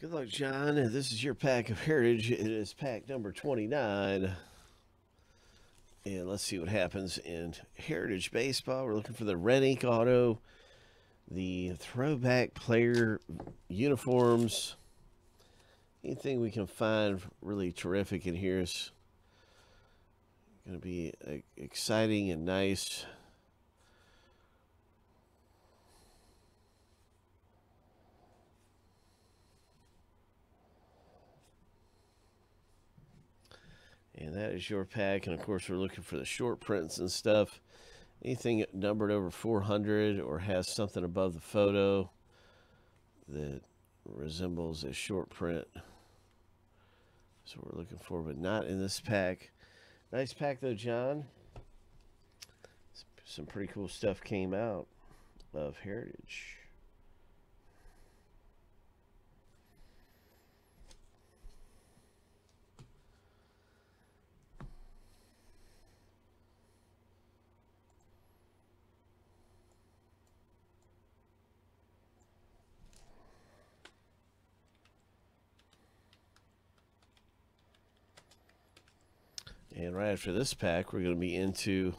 Good luck, John. This is your pack of Heritage. It is pack number 29. And let's see what happens in Heritage Baseball. We're looking for the red ink auto, the throwback player uniforms. Anything we can find really terrific in here is going to be uh, exciting and nice. And that is your pack. And of course, we're looking for the short prints and stuff. Anything numbered over 400 or has something above the photo that resembles a short print. So we're looking for, but not in this pack. Nice pack though, John. Some pretty cool stuff came out of Heritage. And right after this pack, we're going to be into